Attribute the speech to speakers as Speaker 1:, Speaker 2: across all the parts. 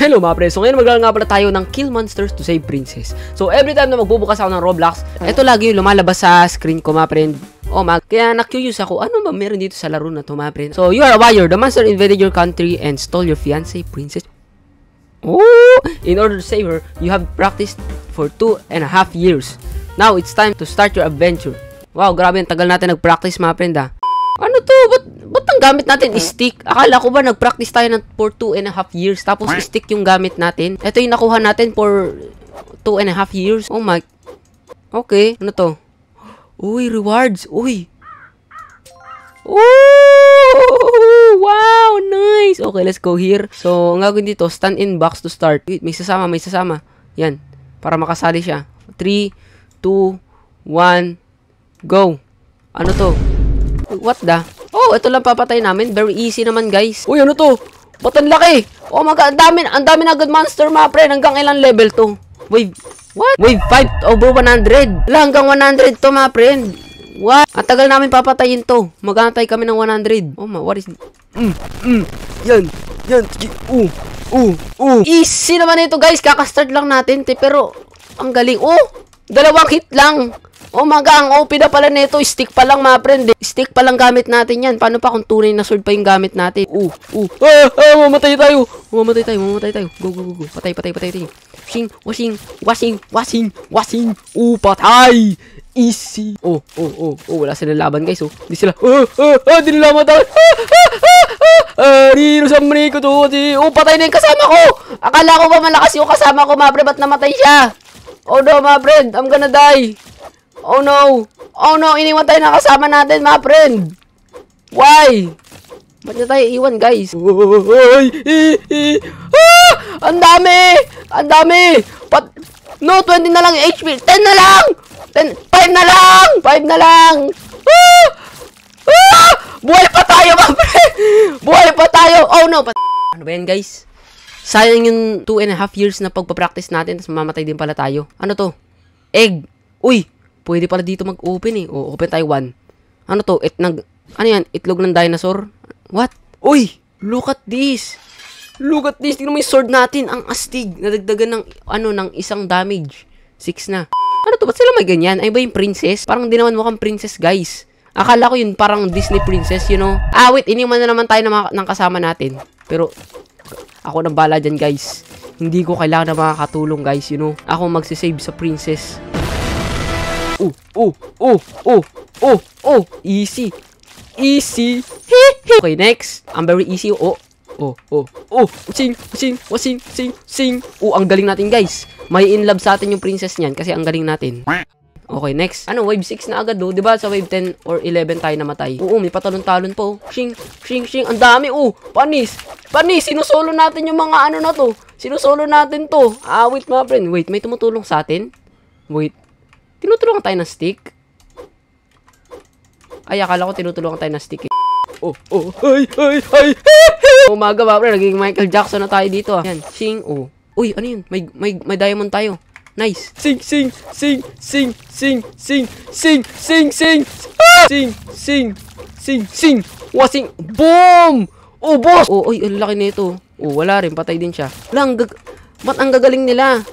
Speaker 1: Hello mga pre, so ngayon maglalaro nga pala tayo ng Kill Monsters to Save Princess. So every time na magbubukas ako ng Roblox, ito lagi yung lumalabas sa screen ko mga friend. Oh mag, kaya na-curious ako, ano ba meron dito sa laro na to mga friend? So you are a warrior, the monster invaded your country and stole your fiancé princess. Oh! In order to save her, you have practiced for two and a half years. Now it's time to start your adventure. Wow, grabe ang tagal natin nag-practice mga friend ah. Ano to? Gamit natin is stick? Akala ko ba nag-practice tayo ng for 2 and a half years tapos stick yung gamit natin? Ito yung nakuha natin for 2 and a half years. Oh my. Okay, ano to? Uy, rewards. Uy. Oh! Wow, nice. Okay, let's go here. So, ang gagawin dito, stand in box to start. Wait, may sasama, may sasama. Yan, para makasali siya. 3, 2, 1, go. Ano to? What the? Oh, ito lang papatay namin. Very easy naman, guys. Uy, ano to? Ba't ang laki? Oh my god, ang dami, ang dami na good monster, mga pre. Hanggang ilang level to? Wave, what? Wave 5 over 100. Wala, hanggang 100 to, mga friend. What? Ang tagal namin papatayin to. Magantay kami ng 100. Oh my, what is... Mm, mm, yan, yan, uh, uh, uh. Easy naman ito, guys. Kakastart lang natin, te. Pero, ang galing. Oh, dalawang hit lang. Oh my God, ang OP na pala nito. Stick pa lang mga friend. eh. Stick pa lang gamit natin yan. Paano pa kung tunay na sword pa yung gamit natin? Uh, uh. Ah, ah, mamatay tayo. Mamatay tayo, mamatay tayo. Go, go, go, go. Patay, patay, patay tayo. Washing, washing, washing, washing, washing. Uh, patay. Easy. Oh, oh, oh, oh. Wala sila laban guys. Oh, di sila. Ah, ah, ah, di nila matay. Ah, ah, ah, ah. Ah, Rino ko to. Oh, patay na yung kasama ko. Akala ko ba malakas yung kasama ko, mga pre. Ba't namatay siya? Oh no, mga friend. I'm gonna die. Oh no! Oh no! Iniwan tayo na kasama natin, mga friend! Why? Ba't niya tayo iwan, guys? Ah! Ang dami! Ang dami! Pat... No, 20 na lang HP. 10 na lang! 10... 5 na lang! 5 na lang! Ah! Ah! Buhay pa tayo, mga friend! Buhay pa tayo! Oh no! Pat... Ano ba yan, guys? Sayang yung 2 and a half years na pagpa-practice natin tapos mamatay din pala tayo. Ano to? Egg! Uy! Pwede pala dito mag-open eh. O, open tayo one. Ano to? It, nag, ano yan? Itlog ng dinosaur? What? Uy! Look at this! Look at this! Tingnan mo yung sword natin. Ang astig. Nadagdagan ng, ano, ng isang damage. Six na. Ano to? Ba't sila may ganyan? Ay ba yung princess? Parang di naman mukhang princess, guys. Akala ko yun parang Disney princess, you know? Ah, wait. Iniwan na naman tayo ng, mga- ng kasama natin. Pero, ako nang bala dyan, guys. Hindi ko kailangan na makakatulong, guys, you know? Ako magsisave sa princess. Oh, oh, oh, oh, oh, oh. Easy. Easy. okay, next. Ang very easy. Oh, oh, oh, oh. Sing, sing, wasing, sing, sing. Oh, ang galing natin, guys. May in love sa atin yung princess niyan kasi ang galing natin. Okay, next. Ano, wave 6 na agad, do. 'Di ba sa wave 10 or 11 tayo namatay? Oo, may patalon-talon po. Shing, shing, shing. Ang dami, oh. Panis. Panis, sinusolo natin yung mga ano na to. Sinusolo natin to. Ah, wait, mga friend. Wait, may tumutulong sa atin? Wait. Tinutulungan tayo ng stick? Ay, akala ko tinutulungan tayo ng stick eh. Oh, oh, ay, ay, ay. Umaga ba, pre? Naging Michael Jackson na tayo dito ah. Yan, sing, oh. Uy, ano yun? May, may, may diamond tayo. Nice. Sing, sing, sing, sing, sing, sing, sing, sing, sing, ah! sing, sing, sing, sing, wasing, boom! Oh, boss! Oh, uy, ang laki nito. Oh, wala rin, patay din siya. Wala, ang gag... Ba't ang gagaling nila?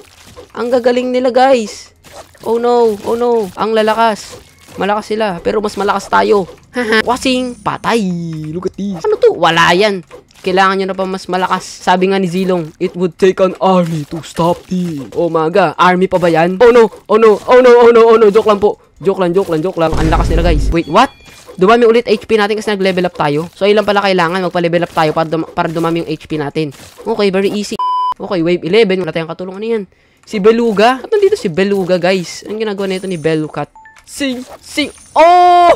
Speaker 1: Ang gagaling nila, guys. Oh no, oh no, ang lalakas. Malakas sila, pero mas malakas tayo. Haha, wasing, patay. Look at this. Ano to? Wala yan. Kailangan nyo na pa mas malakas. Sabi nga ni Zilong, it would take an army to stop them. Oh my god, army pa ba yan? Oh no, oh no, oh no, oh no, oh no, joke lang po. Joke lang, joke lang, joke lang. Ang lakas nila guys. Wait, what? Dumami ulit HP natin kasi nag-level up tayo. So, ilan pala kailangan magpa-level up tayo para, dum para dumami yung HP natin. Okay, very easy. Okay, wave 11. Wala tayong katulong. Ano yan? Si Beluga? At nandito si Beluga, guys. Anong ginagawa nito ni Belucat? Sing, sing. Oh!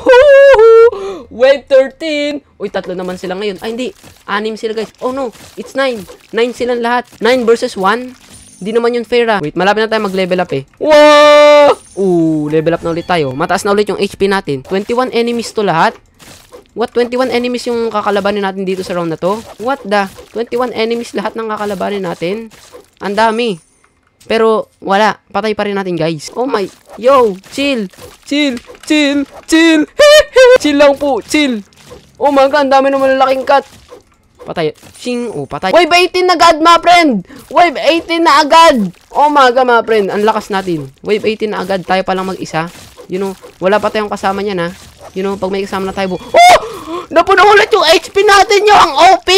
Speaker 1: Wave 13. Uy, tatlo naman sila ngayon. Ay, hindi. Anim sila, guys. Oh, no. It's 9. 9 silang lahat. 9 versus 1. Hindi naman yun fair, ah. Wait, malapit na tayo mag-level up, eh. Wow! Ooh, level up na ulit tayo. Mataas na ulit yung HP natin. 21 enemies to lahat. What? 21 enemies yung kakalabanin natin dito sa round na to? What the? 21 enemies lahat ng kakalabanin natin? Ang dami. Pero, wala. Patay pa rin natin, guys. Oh my. Yo! Chill! Chill! Chill! Chill! chill lang po! Chill! Oh my God! Dami naman lalaking cut! Patay. Sing. Oh, patay. Wave 18 na agad, mga friend. Wave 18 na agad. Oh my god, mga friend. Ang lakas natin. Wave 18 na agad. Tayo pa lang mag-isa. You know, wala pa tayong kasama niyan, ha. You know, pag may kasama na tayo, Oh! Napuno ulit yung HP natin yung ang OP!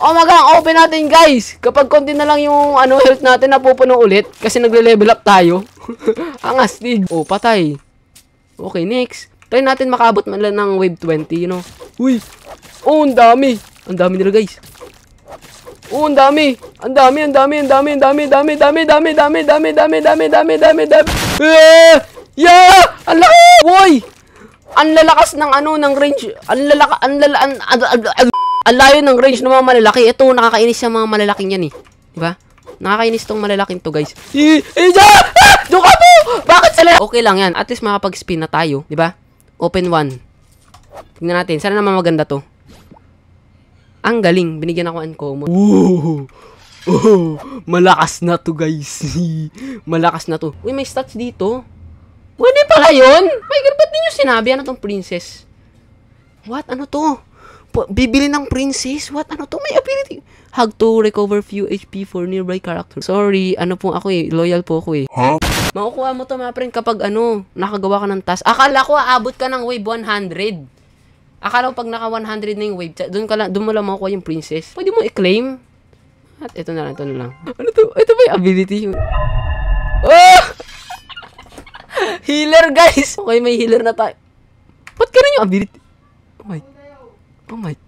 Speaker 1: Oh my god, ang OP natin, guys. Kapag konti na lang yung ano, health natin, napupuno ulit. Kasi nagle-level up tayo. ang astig. Oh, patay. Okay, next. Try natin makaabot man lang ng wave 20, you know. Uy! Oh, ang dami. Ang dami nila, guys. Oh, ang dami. Ang dami, ang dami, ang dami, ang dami, dami, dami, dami, dami, dami, dami, dami, dami, dami, dami. Eh! Yeah! Ang laki! Woy! Ang lalakas ng ano, ng range. Ang lalaka, ang lala, ang, ang, ang, ang, ang layo ng range ng mga malalaki. Ito, nakakainis sa mga malalaking yan eh. Diba? Nakakainis tong malalaking to, guys. Eh, eh, ah! Doon ka po! Bakit sila? Okay lang yan. At least makapag-spin na tayo. Diba? Open one. Tingnan natin. Sana naman maganda to. Ang galing. Binigyan ako uncommon. Woo! Oh, malakas na to, guys. malakas na to. Uy, may stats dito. Pwede pala yun? My God, ba't di nyo sinabi? Ano tong princess? What? Ano to? Po- bibili ng princess? What? Ano to? May ability. Hug to recover few HP for nearby character. Sorry, ano po ako eh. Loyal po ako eh.
Speaker 2: Huh?
Speaker 1: Makukuha mo to, mga friend, kapag ano, nakagawa ka ng task. Akala ko, aabot ka ng wave 100. Akala ko pag naka 100 na yung wave, doon ka lang, doon mo lang makukuha yung princess. Pwede mo i-claim. At ito na lang, ito na lang. Ano to? Ito ba yung ability? Oh! healer, guys! Okay, may healer na tayo. Ba't ganun yung ability? Oh my. My.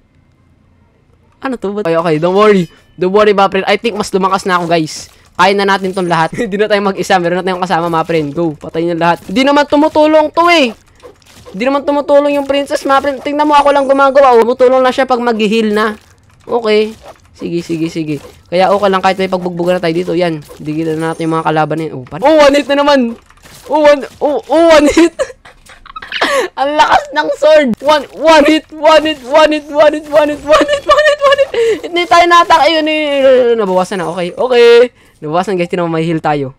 Speaker 1: Ano to? Okay, okay, don't worry. Don't worry, mga friend. I think mas lumakas na ako, guys. Kaya na natin tong lahat. Hindi na tayo mag-isa. Meron na tayong kasama, mga friend. Go. Patayin na lahat. Hindi naman tumutulong to, eh. Hindi naman tumutulong yung princess, mga friend. Tingnan mo ako lang gumagawa. Oh. Tumutulong lang siya pag mag-heal na. Okay. Sige, sige, sige. Kaya okay lang kahit may pagbugbugan na tayo dito. Yan. Digil na natin yung mga kalaban na yan. Oh, oh one hit na naman. Oh, one, oh, oh, one hit. Ang lakas ng sword. One, one hit, one hit, one hit, one hit, one hit, one hit, one hit, one hit. Hindi tayo natak. Ayun. Nabawasan na. Okay, okay. Nabawasan guys. Tinan mo, may heal tayo.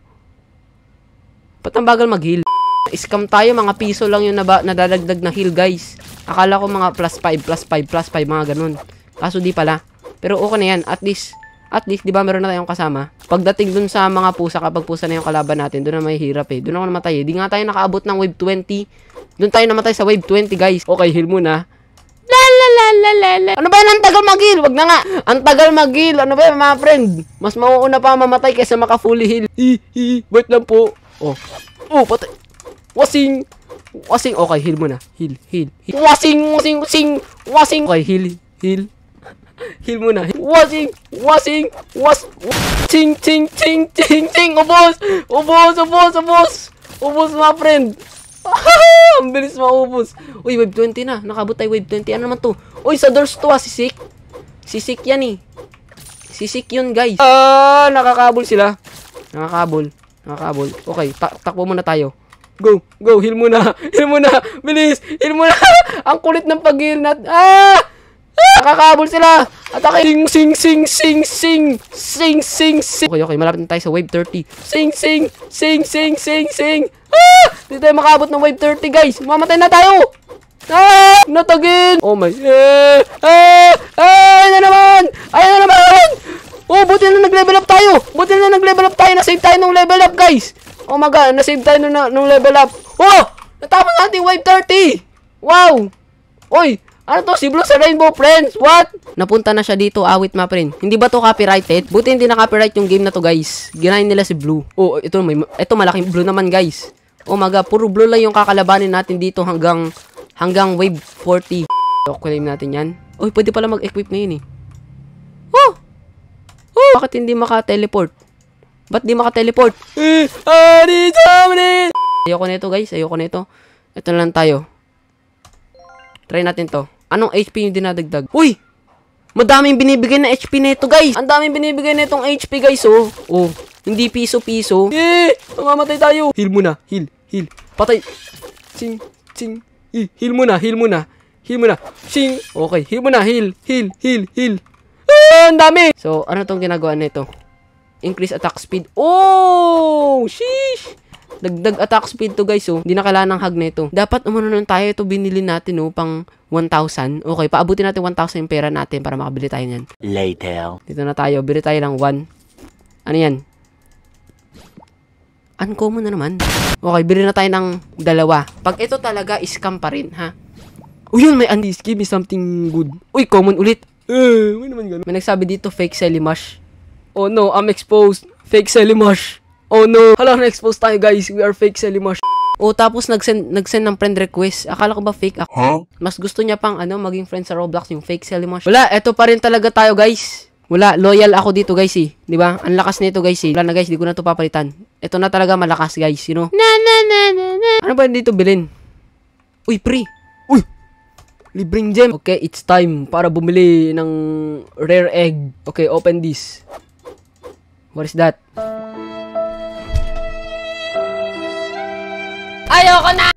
Speaker 1: Ba't ang bagal mag-heal? Scam tayo, mga piso lang yung naba, nadadagdag na heal, guys. Akala ko mga plus 5, plus 5, plus 5, mga ganun. Kaso di pala. Pero okay na yan. At least, at least, di ba meron na tayong kasama? Pagdating dun sa mga pusa, kapag pusa na yung kalaban natin, dun na may hirap eh. Dun ako namatay eh. Di nga tayo nakaabot ng wave 20. Dun tayo namatay sa wave 20, guys. Okay, heal muna. La la la la la la. Ano ba yan? Ang tagal mag-heal. Wag na nga. Ang tagal mag-heal. Ano ba yan, mga friend? Mas mauuna pa mamatay kaysa maka-fully heal. Hi, hi. Wait lang po. Oh. Oh, patay. Wasing. Wasing. Okay, heal muna. Heal, heal. heal. Wasing, wasing, wasing. Wasing. Okay, heal, heal. Heal muna. Wasing, wasing, was, ching, ching, ching, ching, ching. Ubos, ubos, ubos, ubos. Ubos, mga friend. Ang bilis maubos. Uy, wave 20 na. Nakabot tayo wave 20. Ano naman to? Uy, sa doors to ah, si Sik. Si Sik yan eh. Si Sik yun, guys. Ah, nakakabol sila. Nakakabol. Nakakabol. Okay, ta takbo muna tayo. Go, go, heal muna. Heal muna. Bilis, heal muna. Ang kulit ng pag-heal nat. Ah! Ah! Nakakabol sila. Atake. Sing, sing, sing, sing, sing, sing, sing. Okay, okay. Malapit na tayo sa wave 30. Sing, sing, sing, sing, sing, sing. Ah! Hindi tayo makabot ng wave 30, guys. Mamatay na tayo. Ah! Not again. Oh my. Eh! Ah! Ah! Ayun na naman. Ayun na naman. Oh, buti na nag-level up tayo. Buti na nag-level up tayo. Na-save tayo nung level up, guys. Oh my god, na-save tayo nung, nung level up. Oh! Natapos natin wave 30. Wow. Oy, ano to? Si Blue sa Rainbow Friends? What? Napunta na siya dito, awit ma friend. Hindi ba to copyrighted? Buti hindi na copyright yung game na to, guys. Ginahin nila si Blue. Oh, ito may ito malaking blue naman, guys. Oh my god, puro blue lang yung kakalabanin natin dito hanggang hanggang wave 40. So, claim natin 'yan. Oy, pwede pala mag-equip ngayon eh. Oh! Oh, bakit hindi maka-teleport? Ba't di maka-teleport? Eh, jamne. Ayoko nito, guys. Ayoko nito. Ito na lang tayo. Try natin to. Anong HP yung dinadagdag? Uy! Madaming binibigay na HP nito, guys. Ang daming binibigay na itong HP, guys, oh. Oh, hindi piso-piso. Eh, mamamatay tayo. Heal muna. Heal, heal. Patay. Sing, sing. Eh, heal muna, heal muna. Heal muna. Sing. Okay, heal muna. Heal, heal, heal, heal. Ah, ang dami. So, ano tong ginagawa nito? Increase attack speed. Oh! Sheesh! Dagdag attack speed to guys, oh. Hindi na kailangan ng hag na ito. Dapat umano nun tayo ito binili natin, oh, pang 1,000. Okay, paabutin natin 1,000 yung pera natin para makabili tayo niyan.
Speaker 2: Later.
Speaker 1: Dito na tayo. Bili tayo ng 1. Ano yan? Uncommon na naman. Okay, bili na tayo ng dalawa. Pag ito talaga, scam pa rin, ha? Uy, yun, may Andy's. Give me something good. Uy, common ulit. Eh, may naman ganun. May nagsabi dito, fake Selimash. Oh no, I'm exposed. Fake Selimash. Oh no. Hala, na-expose tayo guys. We are fake Selimash. Oh, tapos nag-send, nag-send ng friend request. Akala ko ba fake ako?
Speaker 2: Huh?
Speaker 1: Mas gusto niya pang ano, maging friend sa Roblox, yung fake Selimash. Wala, eto pa rin talaga tayo guys. Wala, loyal ako dito guys eh. 'Di ba? Ang lakas nito guys eh. Wala na guys, di ko na to papalitan. Ito na talaga malakas guys, you know. Na na na na na. Ano ba dito bilhin? Uy, pre. Uy. Libreng gem. Okay, it's time para bumili ng rare egg. Okay, open this. What is that? Ayoko na!